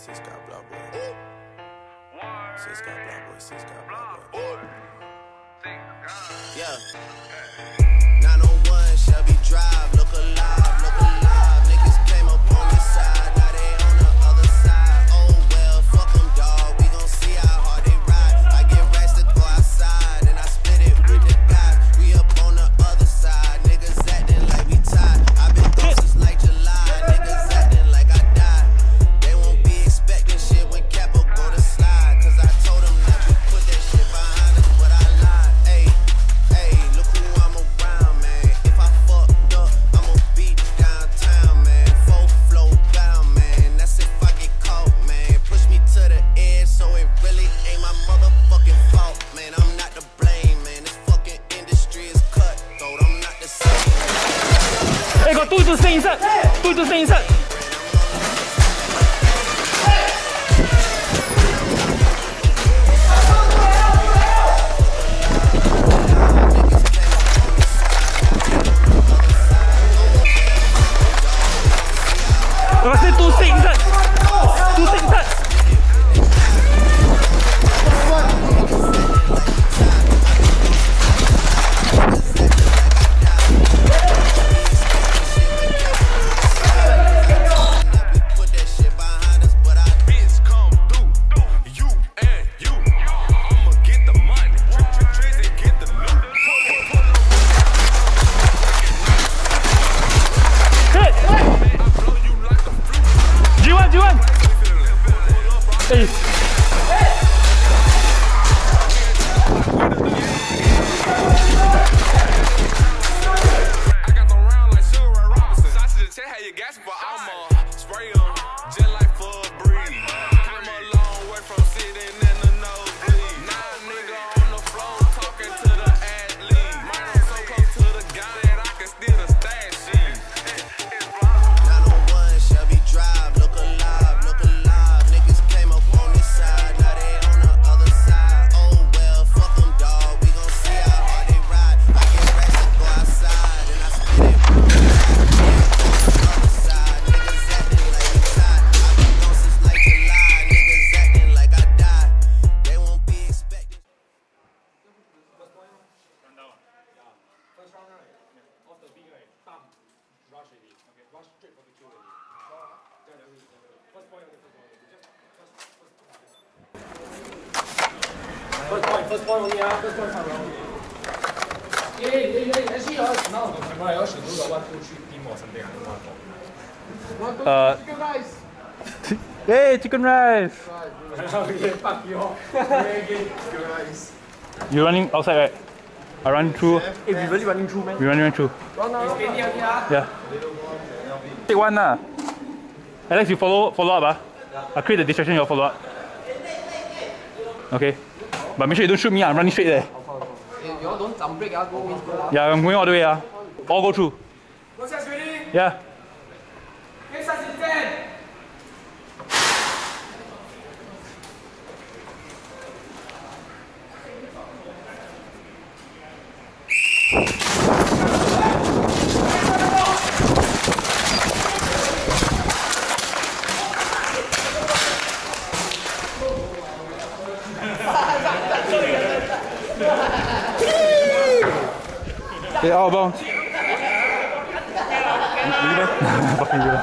Six got block boy. Six got block boy. Six got block boy. Yeah. tudo cinza, tudo cinza. Você tudo cinza. peace. Okay, rush straight for the First point, first point. First, first point. First point, point only. First point come. Hey, hey, hey, actually uh, should do the one, two, three team or something. Don't want uh, to one, chicken rice. hey, chicken rice. Oh, You're chicken rice. You running outside, right? I run through. If we really running through, man. We running run through. Oh, run, run. Yeah. Take one lah. Alex, you follow follow up ah. Uh. I create the distraction. You follow up. Okay. But make sure you don't shoot me. Ah. I'm running straight there. You all don't jump break. Ah, go go. Ah. Yeah, I'm going all the way ah. Uh. All go through. Yeah. Ja, aber. Lieber? Lieber.